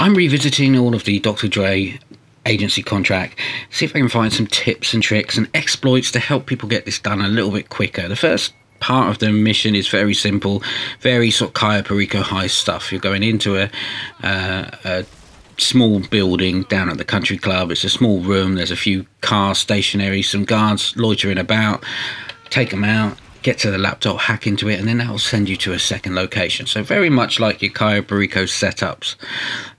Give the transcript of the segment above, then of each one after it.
I'm revisiting all of the Dr. Dre agency contract, see if I can find some tips and tricks and exploits to help people get this done a little bit quicker. The first part of the mission is very simple, very sort of Cayo Perico high stuff. You're going into a, uh, a small building down at the country club. It's a small room. There's a few cars stationary, some guards loitering about. Take them out, get to the laptop, hack into it, and then that will send you to a second location. So very much like your Cayo Perico setups.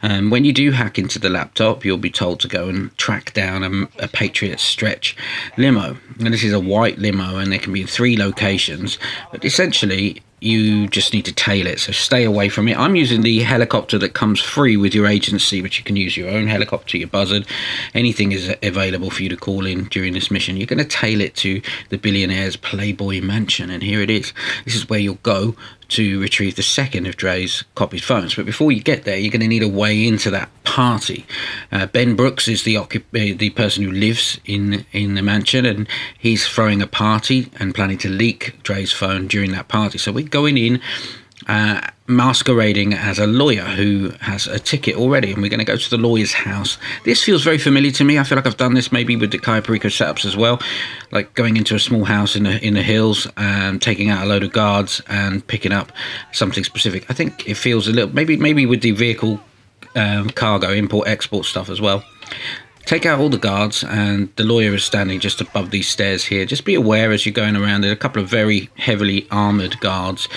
Um, when you do hack into the laptop, you'll be told to go and track down a, a Patriot Stretch limo. And this is a white limo, and there can be in three locations. But essentially, you just need to tail it. So stay away from it. I'm using the helicopter that comes free with your agency, but you can use your own helicopter, your buzzard. Anything is available for you to call in during this mission. You're going to tail it to the billionaire's Playboy mansion, and here it is. This is where you'll go to retrieve the second of Dre's copied phones. But before you get there, you're going to need a way into that party. Uh, ben Brooks is the occup- uh, the person who lives in in the mansion, and he's throwing a party and planning to leak Dre's phone during that party. So we're going in uh, masquerading as a lawyer who has a ticket already, and we're going to go to the lawyer's house. This feels very familiar to me. I feel like I've done this maybe with the Perico setups as well, like going into a small house in the in the hills and taking out a load of guards and picking up something specific. I think it feels a little maybe maybe with the vehicle um, cargo import export stuff as well. Take out all the guards, and the lawyer is standing just above these stairs here. Just be aware as you're going around. There are a couple of very heavily armored guards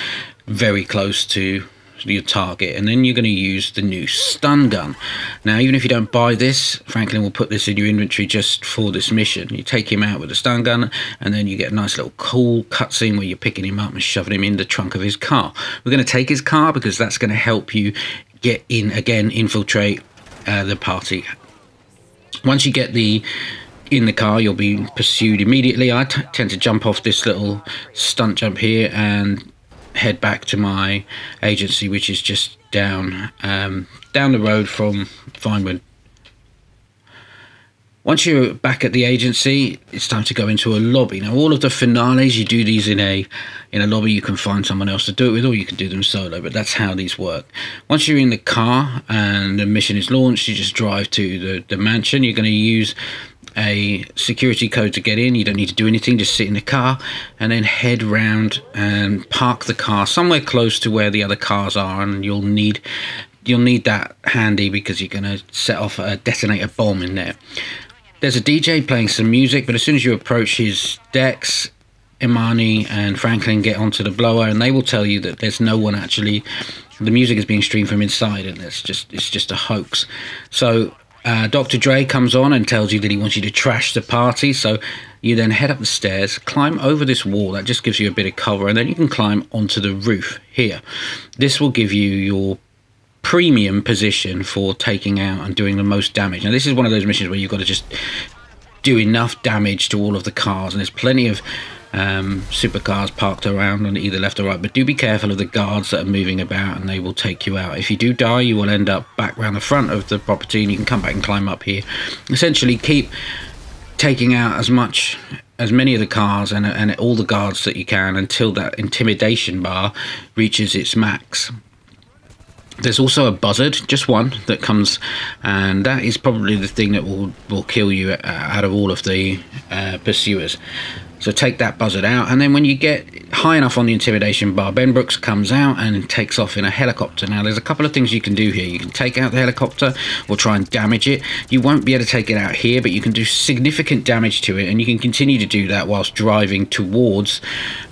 very close to your target and then you're going to use the new stun gun. Now even if you don't buy this franklin will put this in your inventory just for this mission. You take him out with the stun gun and then you get a nice little cool cutscene where you're picking him up and shoving him in the trunk of his car. We're going to take his car because that's going to help you get in again infiltrate uh, the party. Once you get the in the car you'll be pursued immediately. I tend to jump off this little stunt jump here and head back to my agency, which is just down um, down the road from Vinewood. Once you're back at the agency, it's time to go into a lobby. Now, all of the finales, you do these in a in a lobby. You can find someone else to do it with, or you can do them solo. But that's how these work. Once you're in the car and the mission is launched, you just drive to the the mansion. You're going to use a security code to get in. You don't need to do anything, just sit in the car and then head round and park the car somewhere close to where the other cars are. And you'll need you'll need that handy because you're going to set off a detonator bomb in there. There's a DJ playing some music, but as soon as you approach his decks, Imani and Franklin get onto the blower, and they will tell you that there's no one actually. The music is being streamed from inside, and it's just it's just a hoax. So uh, Dr. Dre comes on and tells you that he wants you to trash the party. So you then head up the stairs, climb over this wall. That just gives you a bit of cover, and then you can climb onto the roof here. This will give you your premium position for taking out and doing the most damage. Now, this is one of those missions where you've got to just do enough damage to all of the cars, and there's plenty of um, supercars parked around on either left or right. But do be careful of the guards that are moving about and they will take you out. If you do die, you will end up back around the front of the property and you can come back and climb up here. Essentially, keep taking out as much as many of the cars and, and all the guards that you can until that intimidation bar reaches its max. There's also a buzzard, just one that comes, and that is probably the thing that will will kill you uh, out of all of the uh, pursuers. So take that buzzard out, and then when you get high enough on the intimidation bar, Ben Brooks comes out and takes off in a helicopter. Now, there's a couple of things you can do here. You can take out the helicopter or try and damage it. You won't be able to take it out here, but you can do significant damage to it, and you can continue to do that whilst driving towards.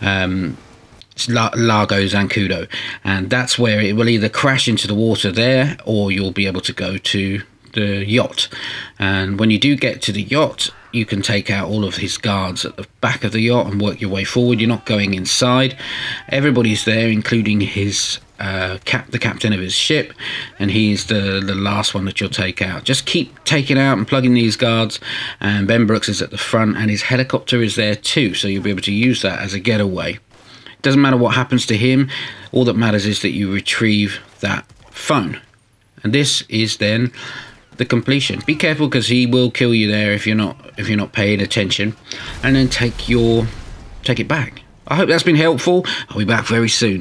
Um, Lago Zancudo, and that's where it will either crash into the water there, or you'll be able to go to the yacht. And when you do get to the yacht, you can take out all of his guards at the back of the yacht and work your way forward. You're not going inside. Everybody's there, including his uh, cap, the captain of his ship, and he's the the last one that you'll take out. Just keep taking out and plugging these guards. And Ben Brooks is at the front, and his helicopter is there too, so you'll be able to use that as a getaway. Doesn't matter what happens to him. All that matters is that you retrieve that phone, and this is then the completion. Be careful because he will kill you there if you're not if you're not paying attention, and then take your take it back. I hope that's been helpful. I'll be back very soon.